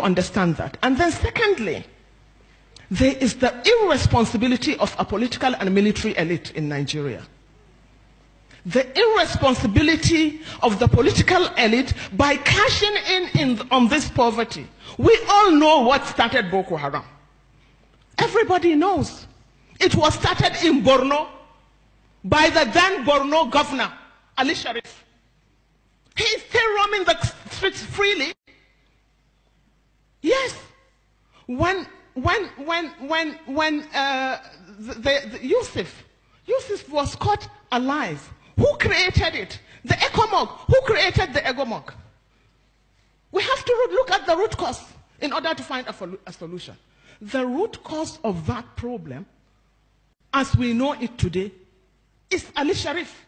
understand that. And then secondly, there is the irresponsibility of a political and military elite in Nigeria. The irresponsibility of the political elite by cashing in, in on this poverty. We all know what started Boko Haram. Everybody knows. It was started in Borno by the then Borno governor, Ali Sheriff. He is still roaming the streets freely. When, when, when, when, when uh, the, the, the Yusuf, Yusuf was caught alive. Who created it? The ECOMOG. Who created the ECOMOG? We have to look at the root cause in order to find a, a solution. The root cause of that problem, as we know it today, is Ali Sheriff.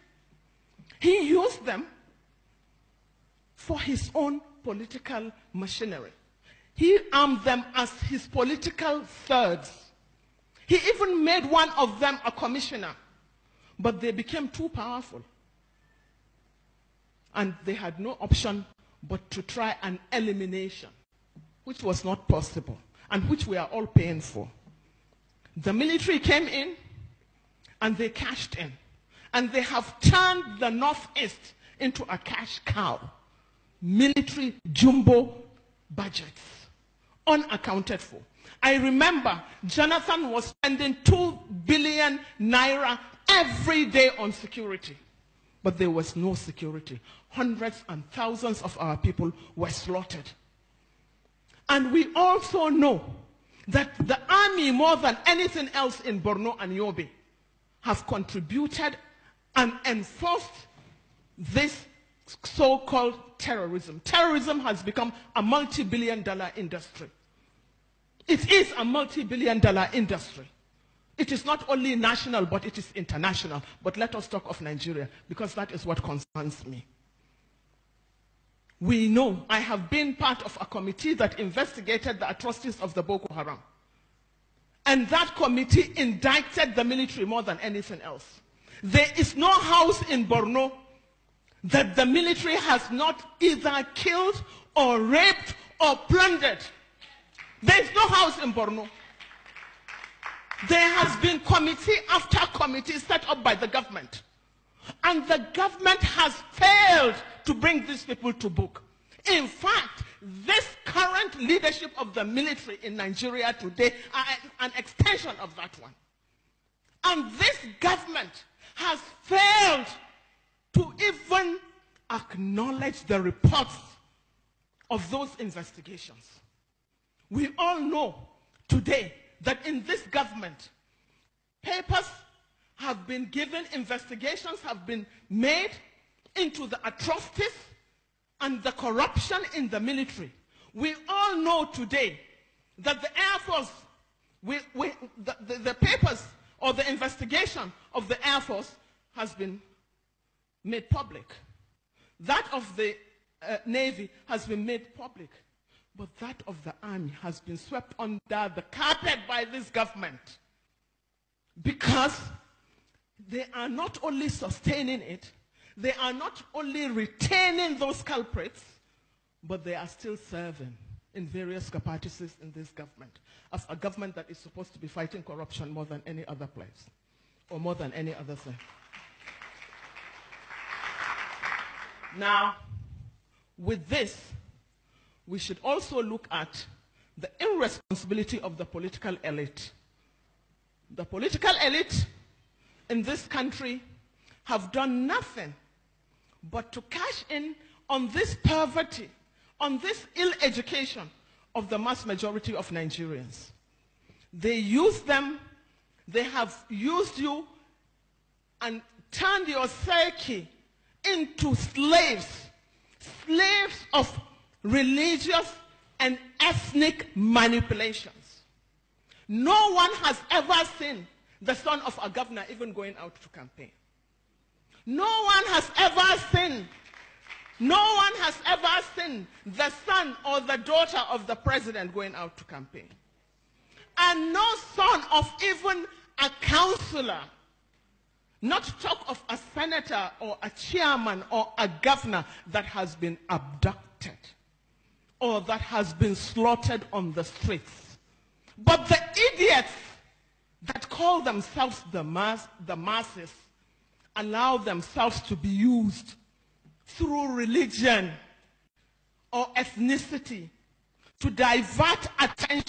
He used them for his own political machinery. He armed them as his political thirds. He even made one of them a commissioner. But they became too powerful. And they had no option but to try an elimination, which was not possible and which we are all paying for. The military came in and they cashed in. And they have turned the Northeast into a cash cow. Military jumbo budgets, unaccounted for. I remember Jonathan was spending 2 billion naira every day on security. But there was no security. Hundreds and thousands of our people were slaughtered. And we also know that the army, more than anything else in Borno and Yobe, have contributed and enforced this so-called terrorism. Terrorism has become a multi-billion dollar industry. It is a multi-billion dollar industry. It is not only national, but it is international. But let us talk of Nigeria, because that is what concerns me. We know, I have been part of a committee that investigated the atrocities of the Boko Haram. And that committee indicted the military more than anything else. There is no house in Borno that the military has not either killed or raped or plundered. There is no house in Borno. There has been committee after committee set up by the government. And the government has failed to bring these people to book. In fact, this current leadership of the military in Nigeria today are an extension of that one. And this government has failed to even acknowledge the reports of those investigations. We all know today that in this government, papers have been given, investigations have been made into the atrocities and the corruption in the military. We all know today that the Air Force, we, we, the, the, the papers or the investigation of the Air Force has been made public. That of the uh, Navy has been made public. But that of the army has been swept under the carpet by this government. Because they are not only sustaining it, they are not only retaining those culprits, but they are still serving in various capacities in this government as a government that is supposed to be fighting corruption more than any other place or more than any other thing. Now, with this, we should also look at the irresponsibility of the political elite. The political elite in this country have done nothing but to cash in on this poverty, on this ill education of the mass majority of Nigerians. They use them, they have used you and turned your psyche into slaves, slaves of religious and ethnic manipulations. No one has ever seen the son of a governor even going out to campaign. No one has ever seen, no one has ever seen the son or the daughter of the president going out to campaign. And no son of even a councillor, not talk of a senator or a chairman or a governor that has been abducted or that has been slaughtered on the streets. But the idiots that call themselves the, the masses allow themselves to be used through religion or ethnicity to divert attention